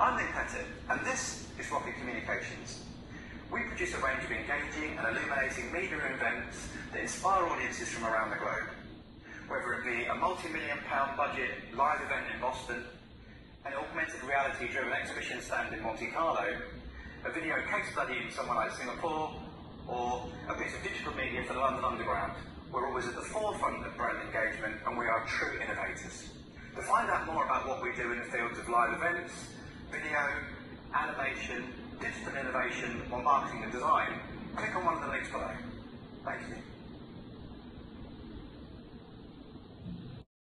I'm Nick Pettit, and this is Rocket Communications. We produce a range of engaging and illuminating media events that inspire audiences from around the globe. Whether it be a multi-million pound budget live event in Boston, an augmented reality driven exhibition stand in Monte Carlo, a video case study in somewhere like Singapore, or a piece of digital media for the London Underground. We're always at the forefront of brand engagement and we are true innovators. To find out more about what we do in the fields of live events, video, animation, digital innovation or marketing and design, click on one